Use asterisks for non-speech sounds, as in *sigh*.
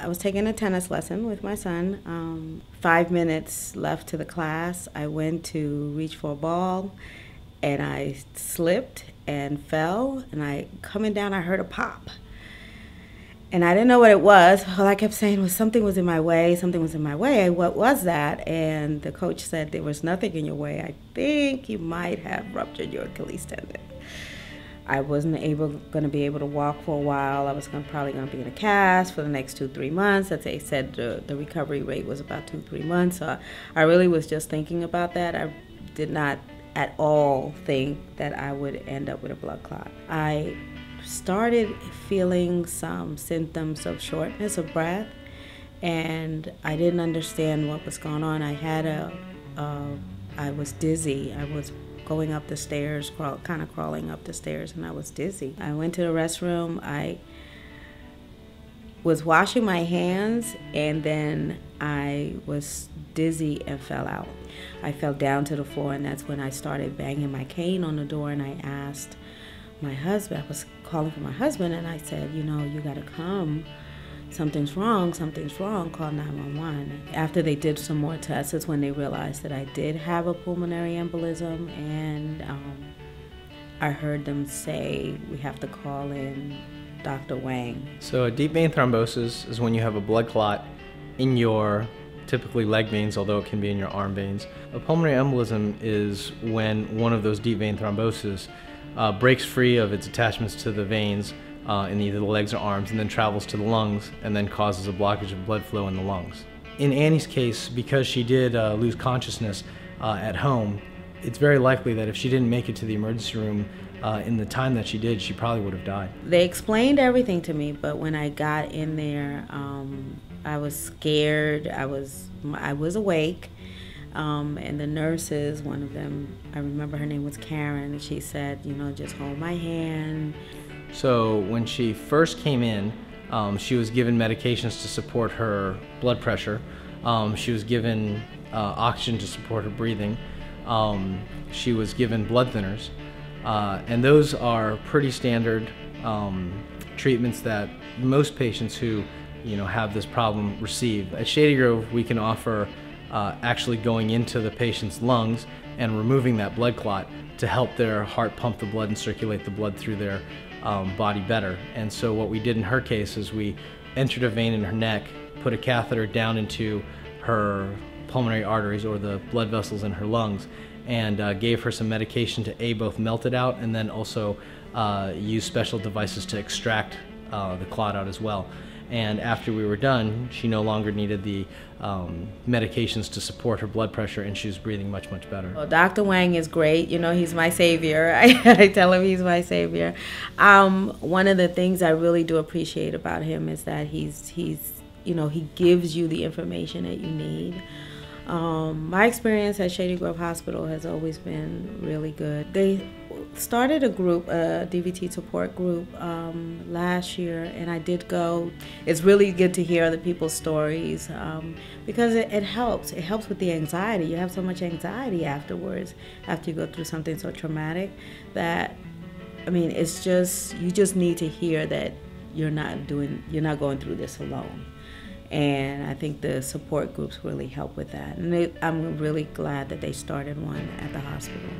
I was taking a tennis lesson with my son. Um, five minutes left to the class. I went to reach for a ball and I slipped and fell. And I, coming down, I heard a pop. And I didn't know what it was. All I kept saying was something was in my way, something was in my way. What was that? And the coach said there was nothing in your way. I think you might have ruptured your Achilles tendon. I wasn't able going to be able to walk for a while. I was gonna, probably going to be in a cast for the next two three months. As they said, the, the recovery rate was about two three months. So I, I really was just thinking about that. I did not at all think that I would end up with a blood clot. I started feeling some symptoms of shortness of breath, and I didn't understand what was going on. I had a, a I was dizzy. I was going up the stairs, crawl, kind of crawling up the stairs, and I was dizzy. I went to the restroom. I was washing my hands, and then I was dizzy and fell out. I fell down to the floor, and that's when I started banging my cane on the door, and I asked my husband, I was calling for my husband, and I said, You know, you got to come something's wrong, something's wrong, call 911. After they did some more tests, is when they realized that I did have a pulmonary embolism, and um, I heard them say we have to call in Dr. Wang. So, a deep vein thrombosis is when you have a blood clot in your typically leg veins, although it can be in your arm veins. A pulmonary embolism is when one of those deep vein thromboses uh, breaks free of its attachments to the veins uh, in either the legs or arms and then travels to the lungs and then causes a blockage of blood flow in the lungs. In Annie's case, because she did uh, lose consciousness uh, at home, it's very likely that if she didn't make it to the emergency room uh, in the time that she did, she probably would have died. They explained everything to me, but when I got in there, um, I was scared. I was I was awake. Um, and the nurses, one of them, I remember her name was Karen, and she said, you know, just hold my hand. So when she first came in, um, she was given medications to support her blood pressure. Um, she was given uh, oxygen to support her breathing. Um, she was given blood thinners. Uh, and those are pretty standard um, treatments that most patients who you know, have this problem receive. At Shady Grove, we can offer uh, actually going into the patient's lungs and removing that blood clot to help their heart pump the blood and circulate the blood through their um, body better. And so what we did in her case is we entered a vein in her neck, put a catheter down into her pulmonary arteries or the blood vessels in her lungs, and uh, gave her some medication to a both melt it out and then also uh, use special devices to extract uh, the clot out as well. And after we were done, she no longer needed the um, medications to support her blood pressure, and she was breathing much, much better. Well, Dr. Wang is great. You know, he's my savior. I, *laughs* I tell him he's my savior. Um, one of the things I really do appreciate about him is that he's he's you know he gives you the information that you need. Um, my experience at Shady Grove Hospital has always been really good. They started a group, a DVT support group um, last year, and I did go. It's really good to hear other people's stories um, because it, it, helps. It helps with the anxiety. You have so much anxiety afterwards after you go through something so traumatic that, I mean, it's just you just need to hear that you're not doing, you're not going through this alone and I think the support groups really help with that. And they, I'm really glad that they started one at the hospital.